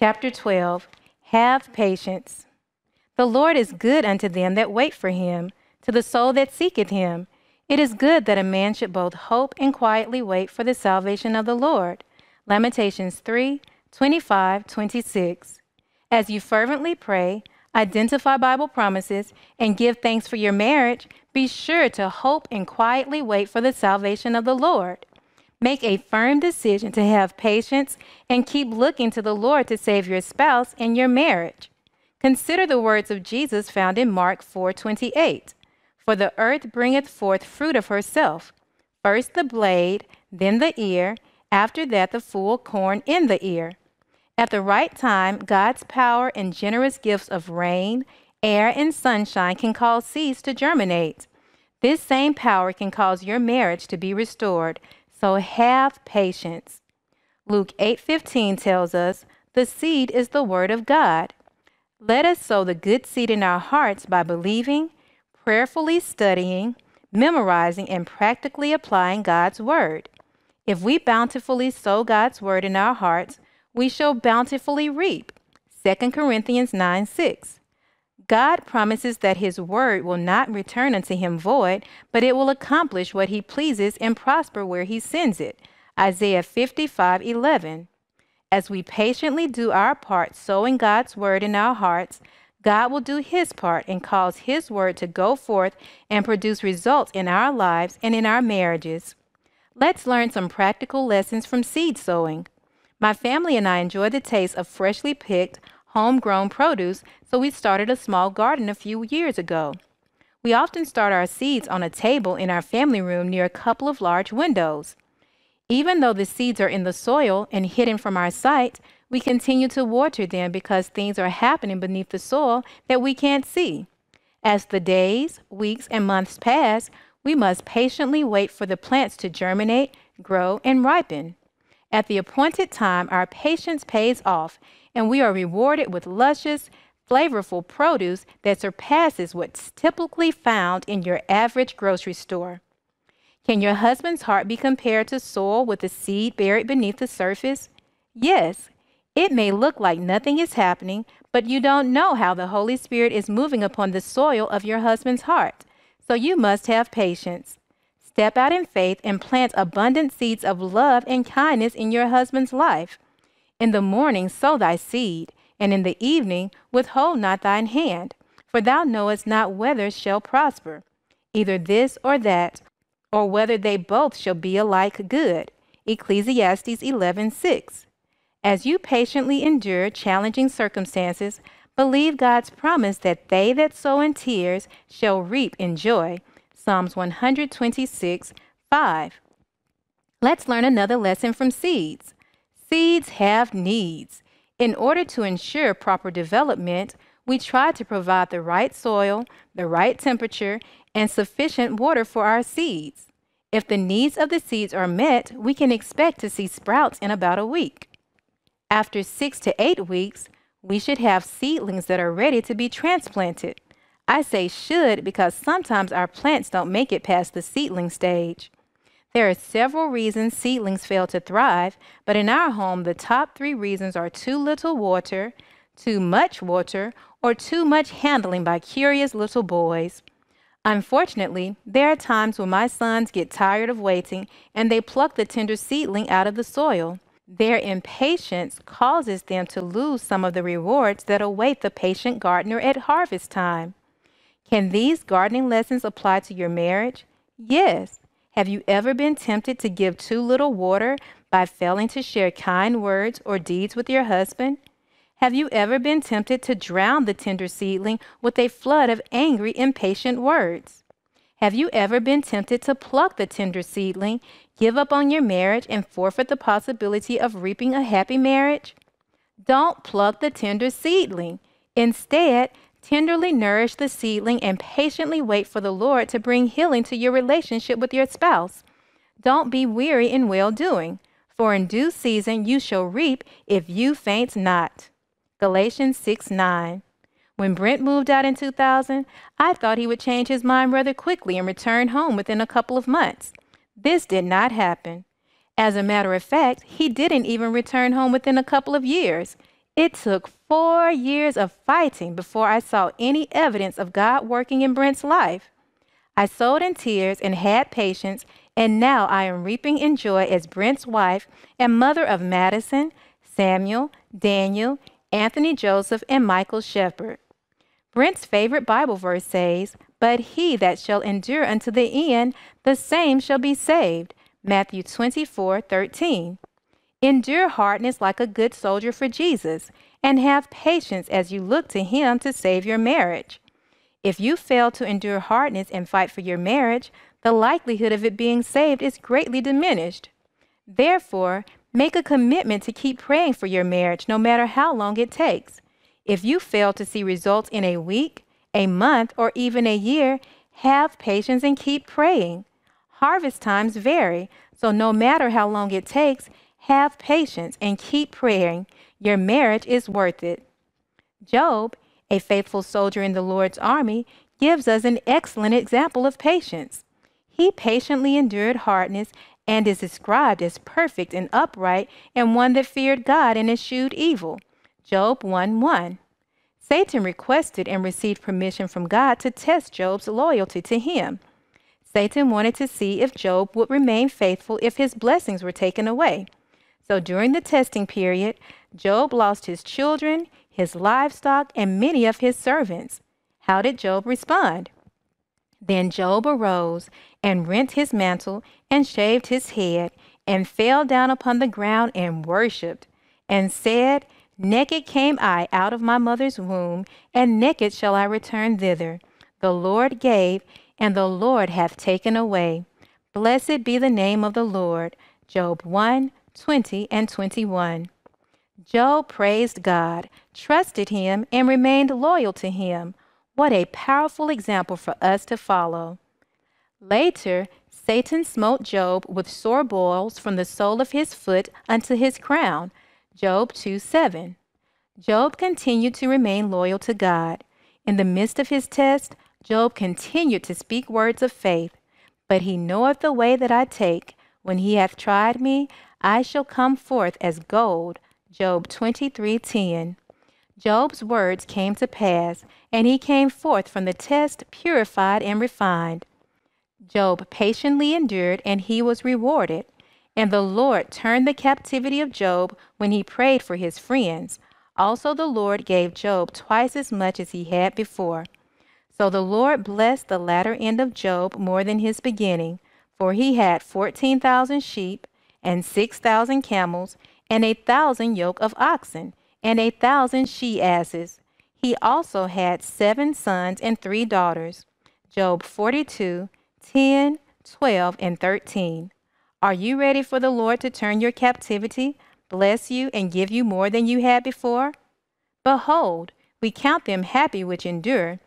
Chapter 12 Have patience. The Lord is good unto them that wait for him, to the soul that seeketh him. It is good that a man should both hope and quietly wait for the salvation of the Lord. Lamentations 3 25 26. As you fervently pray, identify Bible promises, and give thanks for your marriage, be sure to hope and quietly wait for the salvation of the Lord. Make a firm decision to have patience and keep looking to the Lord to save your spouse and your marriage. Consider the words of Jesus found in Mark 4:28. For the earth bringeth forth fruit of herself, first the blade, then the ear, after that the full corn in the ear. At the right time, God's power and generous gifts of rain, air, and sunshine can cause seeds to germinate. This same power can cause your marriage to be restored, so have patience. Luke 8:15 tells us, "The seed is the word of God." Let us sow the good seed in our hearts by believing, prayerfully studying, memorizing, and practically applying God's word. If we bountifully sow God's word in our hearts, we shall bountifully reap. 2 Corinthians 9 6. God promises that his word will not return unto him void, but it will accomplish what he pleases and prosper where he sends it. Isaiah 55 11. As we patiently do our part sowing God's word in our hearts, God will do his part and cause his word to go forth and produce results in our lives and in our marriages. Let's learn some practical lessons from seed sowing. My family and I enjoy the taste of freshly picked, homegrown produce, so we started a small garden a few years ago. We often start our seeds on a table in our family room near a couple of large windows. Even though the seeds are in the soil and hidden from our sight, we continue to water them because things are happening beneath the soil that we can't see. As the days, weeks, and months pass, we must patiently wait for the plants to germinate, grow, and ripen. At the appointed time, our patience pays off, and we are rewarded with luscious, flavorful produce that surpasses what's typically found in your average grocery store. Can your husband's heart be compared to soil with a seed buried beneath the surface? Yes. It may look like nothing is happening, but you don't know how the Holy Spirit is moving upon the soil of your husband's heart. So you must have patience. Step out in faith and plant abundant seeds of love and kindness in your husband's life. In the morning sow thy seed, and in the evening withhold not thine hand, for thou knowest not whether shall prosper, either this or that, or whether they both shall be alike good. Ecclesiastes 11:6. As you patiently endure challenging circumstances, believe God's promise that they that sow in tears shall reap in joy. Psalms 126, 5. Let's learn another lesson from seeds. Seeds have needs. In order to ensure proper development, we try to provide the right soil, the right temperature, and sufficient water for our seeds. If the needs of the seeds are met, we can expect to see sprouts in about a week. After six to eight weeks, we should have seedlings that are ready to be transplanted. I say should because sometimes our plants don't make it past the seedling stage. There are several reasons seedlings fail to thrive, but in our home, the top three reasons are too little water, too much water, or too much handling by curious little boys. Unfortunately, there are times when my sons get tired of waiting and they pluck the tender seedling out of the soil. Their impatience causes them to lose some of the rewards that await the patient gardener at harvest time. Can these gardening lessons apply to your marriage? Yes. Have you ever been tempted to give too little water by failing to share kind words or deeds with your husband? Have you ever been tempted to drown the tender seedling with a flood of angry, impatient words? Have you ever been tempted to pluck the tender seedling, give up on your marriage, and forfeit the possibility of reaping a happy marriage? Don't pluck the tender seedling. Instead, Tenderly nourish the seedling and patiently wait for the Lord to bring healing to your relationship with your spouse. Don't be weary in well doing, for in due season you shall reap if you faint not. Galatians 6 9. When Brent moved out in 2000, I thought he would change his mind rather quickly and return home within a couple of months. This did not happen. As a matter of fact, he didn't even return home within a couple of years. It took four years of fighting before I saw any evidence of God working in Brent's life. I sowed in tears and had patience, and now I am reaping in joy as Brent's wife and mother of Madison, Samuel, Daniel, Anthony Joseph, and Michael Shepard. Brent's favorite Bible verse says, But he that shall endure unto the end, the same shall be saved. Matthew 24 13. Endure hardness like a good soldier for Jesus, and have patience as you look to him to save your marriage. If you fail to endure hardness and fight for your marriage, the likelihood of it being saved is greatly diminished. Therefore, make a commitment to keep praying for your marriage no matter how long it takes. If you fail to see results in a week, a month, or even a year, have patience and keep praying. Harvest times vary, so no matter how long it takes, have patience and keep praying. Your marriage is worth it. Job, a faithful soldier in the Lord's army, gives us an excellent example of patience. He patiently endured hardness and is described as perfect and upright and one that feared God and eschewed evil. Job 1 1. Satan requested and received permission from God to test Job's loyalty to him. Satan wanted to see if Job would remain faithful if his blessings were taken away. So during the testing period, Job lost his children, his livestock, and many of his servants. How did Job respond? Then Job arose and rent his mantle and shaved his head and fell down upon the ground and worshipped and said, Naked came I out of my mother's womb, and naked shall I return thither. The Lord gave, and the Lord hath taken away. Blessed be the name of the Lord. Job 1 20 and 21. Job praised God, trusted him, and remained loyal to him. What a powerful example for us to follow. Later, Satan smote Job with sore boils from the sole of his foot unto his crown. Job 2 7. Job continued to remain loyal to God. In the midst of his test, Job continued to speak words of faith. But he knoweth the way that I take. When he hath tried me, I shall come forth as gold. Job 23:10. Job's words came to pass, and he came forth from the test purified and refined. Job patiently endured, and he was rewarded. And the Lord turned the captivity of Job when he prayed for his friends. Also, the Lord gave Job twice as much as he had before. So the Lord blessed the latter end of Job more than his beginning, for he had fourteen thousand sheep, and six thousand camels, and a thousand yoke of oxen, and a thousand she asses. He also had seven sons and three daughters. Job 42, 10, 12, and 13. Are you ready for the Lord to turn your captivity, bless you, and give you more than you had before? Behold, we count them happy which endure.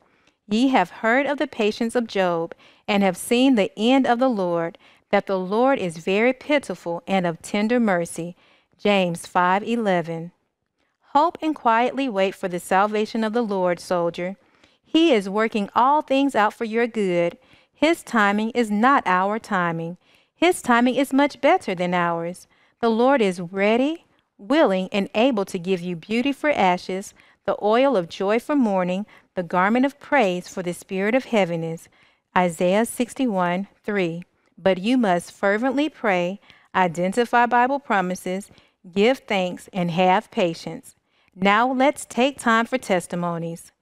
Ye have heard of the patience of Job, and have seen the end of the Lord, that the Lord is very pitiful and of tender mercy. James 5:11. Hope and quietly wait for the salvation of the Lord, soldier. He is working all things out for your good. His timing is not our timing. His timing is much better than ours. The Lord is ready, willing, and able to give you beauty for ashes, the oil of joy for mourning, the garment of praise for the spirit of heaviness. Isaiah 61 3. But you must fervently pray, identify Bible promises, give thanks, and have patience. Now let's take time for testimonies.